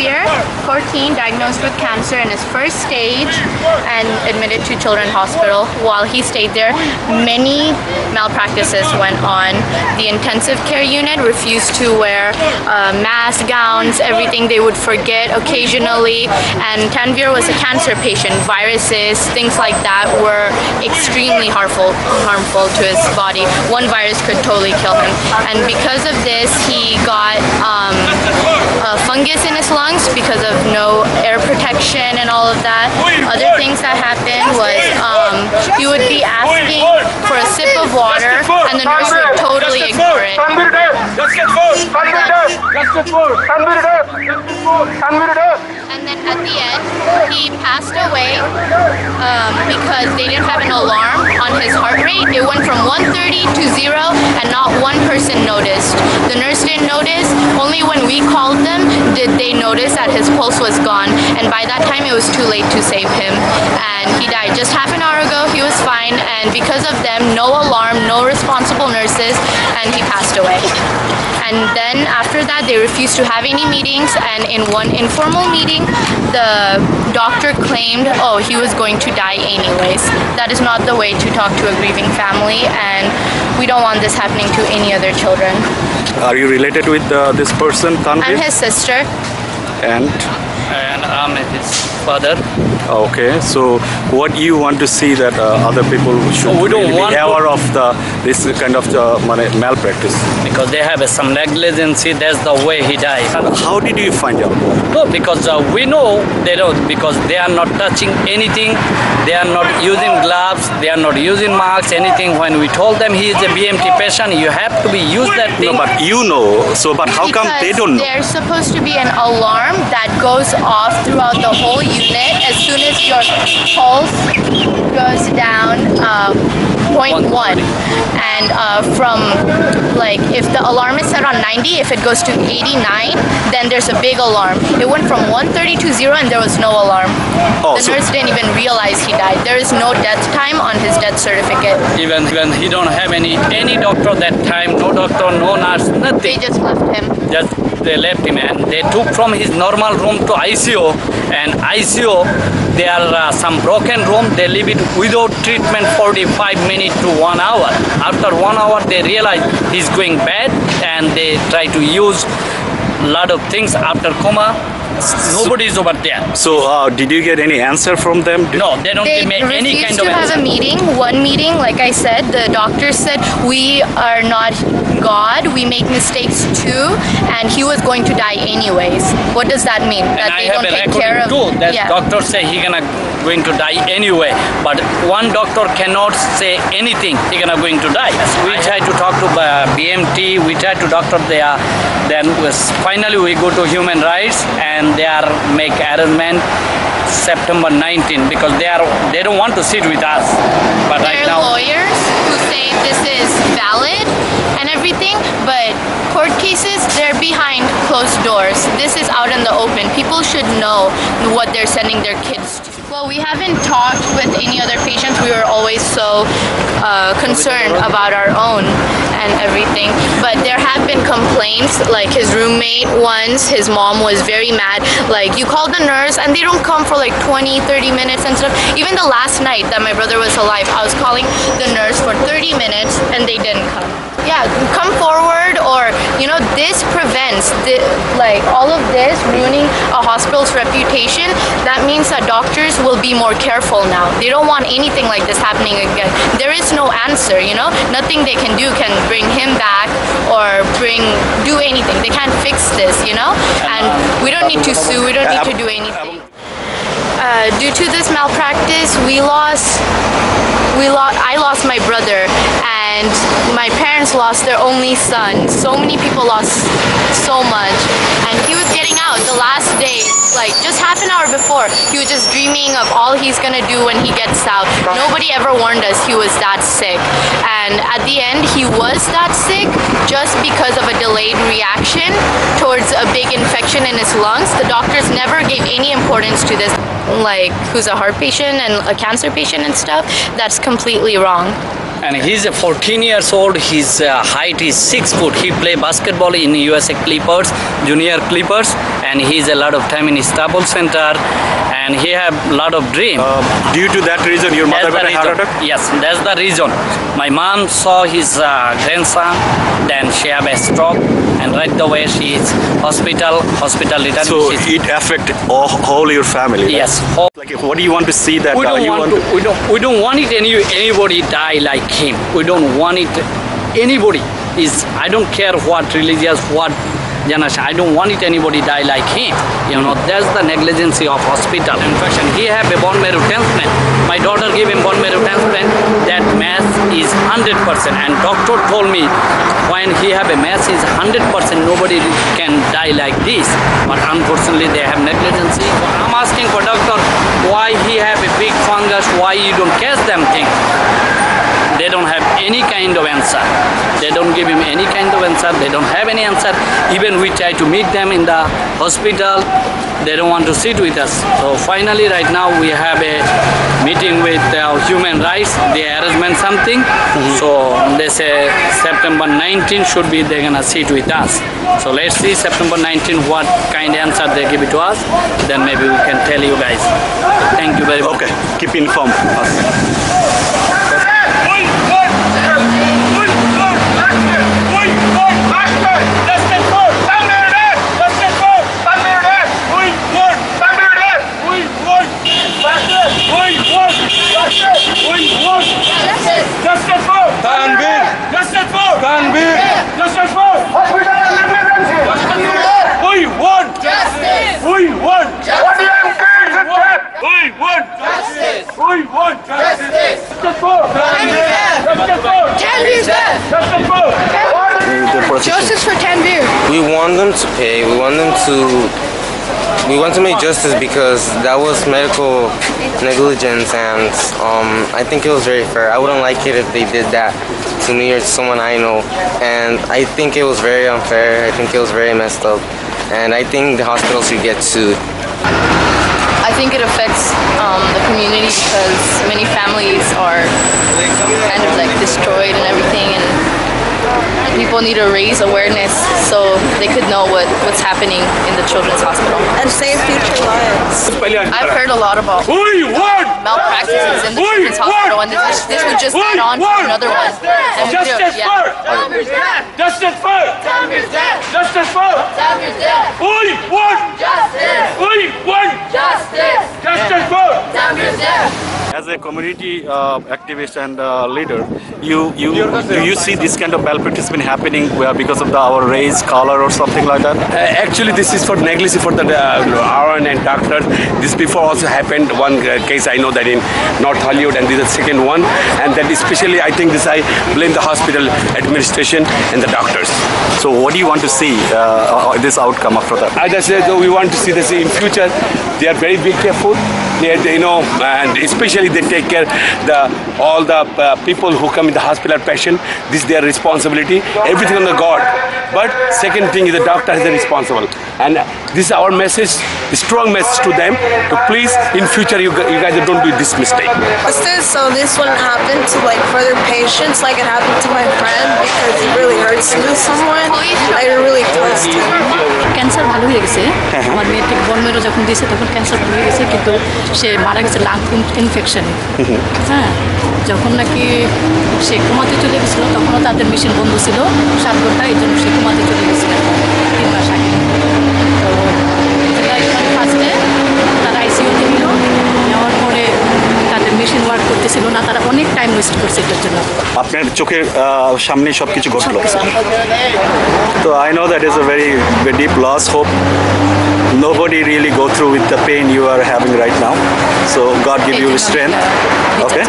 Tanvir, 14, diagnosed with cancer in his first stage and admitted to Children's Hospital. While he stayed there, many malpractices went on. The intensive care unit refused to wear uh, masks, gowns, everything they would forget occasionally. And Tanvir was a cancer patient. Viruses, things like that were extremely harmful, harmful to his body. One virus could totally kill him. And because of this, he got um, a fungus in his lungs because of no air protection and all of that. Other things that happened was um, he would be asking for a sip of water and the nurse would totally ignore it. Tanvir dead. Let's get food. Tanvir dead. Let's get food. Tanvir dead. Tanvir dead. And then at the end, he passed away um, because they didn't have an alarm on his heart rate. It went from 130 to zero, and not one person noticed. The nurse didn't notice. Only when we called them did they notice that his pulse was gone. And by that time, it was too late to save him. And he died just half an hour ago. He was fine, and because of them, no alarm, no responsible nurses, and he passed away. And then after that, they refused to have any meetings. And in one informal meeting, the doctor claimed, oh, he was going to die anyways. That is not the way to talk to a grieving family, and we don't want this happening to any other children. Are you related with uh, this person, I'm his sister. And and I'm his father. okay, so what you want to see that uh, other people should Oh, we don't really want be aware of the this kind of uh, mane- malpractice. because they have some negligence. That's the way he died. How did you find out? No, because uh, we know they don't because they are not touching anything. They are not using gloves. They are not using masks. Anything. When we told them he is a BMT patient, you have to be use that thing. No, but you know. So, but how come they don't know? There's supposed to be an alarm that goes off throughout the whole unit as soon as your pulse goes down um, 0.1. And uh, from like if the alarm is set on 90, if it goes to 89, then there's a big alarm. It went from 130 to zero, and there was no alarm. Oh, the so- nurse didn't even realize he died. There is no death time on his death certificate. even when he don't have any any doctor that time. No doctor, no nurse, nothing They just left him. just they left him and they took from his normal room to ICU and ICU there are uh, some broken room they leave it without treatment 45 minutes to one hour. After one hour they realize he's going bad and they try to use lot of things after coma nobody is over there So, uh, did you get any answer from them? Did- no they don't They give me any refused kind to of have answer a meeting. One meeting, like I said, the doctor said we are not God. We make mistakes too, and he was going to die anyways. What does that mean? and that I they have don't a take care of. too that yeah. doctor say he gonna going to die anyway but one doctor cannot say anything he gonna going to die we try to talk to uh, bmt we try to doctor there then was finally we go to human rights and they are make arrangement september 19 because they are they don't want to sit with us but right There now are lawyers who say this is valid and everything, but court cases, they're behind closed doors. This is out in the open. People should know what they're sending their kids to. Well, we haven't talked with any other patients. We were always so uh, concerned about our own and everything. But there have been complaints, like his roommate once, his mom was very mad. Like, you call the nurse and they don't come for like 20, 30 minutes and stuff. Even the last night that my brother was alive, I was calling the nurse for 30 minutes and they didn't come. Yeah, come forward or, you know, this prevents, the, like, all of this ruining a hospital's reputation. That means that doctors will be more careful now. They don't want anything like this happening again. There is no answer, you know? Nothing they can do can bring him back or bring, do anything. They can't fix this, you know? And we don't need to sue, we don't need to do anything. Uh, due to this malpractice, we lost, we lost, I lost my brother, and my parents lost their only son. So many people lost so much, and he was getting out the last day, like just half an hour before. He was just dreaming of all he's gonna do when he gets out. Nobody ever warned us he was that sick, and at the end, he was that sick just because of a delayed reaction towards a big infection in his lungs. The doctors never gave any importance to this like who's a heart patient and a cancer patient and stuff, that's completely wrong. And he's a 14 years old. His uh, height is 6 foot. He play basketball in usa clippers junior clippers and he's a lot of time in Istanbul Center, and he have lot of dream. Uh, due to that reason, your mother got a heart attack. Yes, that's the reason. My mom saw his uh, grandson, then she have a stroke, and right away she is hospital, hospital return. So it affect all, whole your family. right? yes, whole- Like, what do you want to see that we uh, don't you want, to, we don't we don't want it any anybody die like him we don't want it anybody is i don't care what religious what i don't want it anybody die like him you know that's the negligence of hospital. Infection he have a bone marrow transplant. My daughter gave him bone marrow transplant. That mass is 100% and doctor told me when he have a mass is 100% nobody can die like this. But unfortunately they have negligence i'm asking for doctor why he have a big fungus? Why you don't catch them thing they don't have any kind of answer. They don't give him any kind of answer. They don't have any answer. Even we try to meet them in the hospital. They don't want to sit with us. So finally right now we have a meeting with uh, human rights. They arrangement something. So they say september 19 should be they're gonna sit with us. So let's see september 19 what kind of answer they give it to us. Then maybe we can tell you guys. Thank you very much. Okay, keep informed. Us. Tanvir! Tanvir! We want justice! We want justice! We want justice! We want justice! Justice for Justice for Tanvir's dead! Justice for The process. Justice for Tanvir! We want them to pay. We want them to. We want to make justice because that was medical negligence, and um, I think it was very fair. I wouldn't like it if they did that to me or to someone I know, and I think it was very unfair. I think it was very messed up, and I think the hospital should get sued. I think it affects um, the community because many families are kind of like destroyed and everything, and people need to raise awareness so they could know what, what's happening in the children's hospital. and save future lives. I've heard a lot about malpractices in the children's hospital, and this, this would just We add on to another one. And we do- justice yeah. for Justice for Justice for We want We want justice. For As a community uh, activist and uh, leader, you you do you see this kind of malpractice been happening where because of the, our race, color, or something like that? Uh, actually, this is for negligence for the uh, RN and doctors. This before also happened. One uh, case I know that in North Hollywood, and this is the second one. And that especially, I think this I blame the hospital administration and the doctors. So what do you want to see uh, uh, this outcome after that? As I said, we want to see this in future. They are very big careful. They, you know, and especially they take care the all the uh, people who come in the hospital patient. This is their responsibility. Everything on the God. But second thing is the doctor is the responsible. And this is our message, strong message to them. To please, in future, you, gu- you guys don't do this mistake. Justice, so this wouldn't happen to like further patients like it happened to my friend because it really hurts to lose someone. Like it really does to cancer ভালো হয়ে গেছে আমার মেয়েটি বন মেরো যখন দিয়েছে তখন ক্যান্সার ভালো হয়ে গেছে কিন্তু সে মারা গেছে লাং ইনফেকশনে হ্যাঁ যখন নাকি সে ঘুমাতে চলে গেছিল তখনও তাদের মেশিন বন্ধ ছিল সাত ঘণ্টা এই জন্য সে ঘুমাতে চলে গেছিল। তিন মাস আগে। তো ফার্স্টে তারা আইসিউতে নিল নেওয়ার পরে তাদের মেশিন ওয়ার্ক করতেছিল না তারা অনেক টাইম ওয়েস্ট করছে এটার জন্য। আপনার চোখের সামনে সব কিছু ঘটলো। তো I know that is a very very deep loss. nobody really go through with the pain you are having right now. So God give you strength. Okay?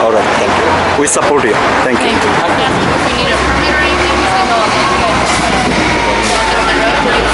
All right. Thank you. We support you. Thank you. Thank you.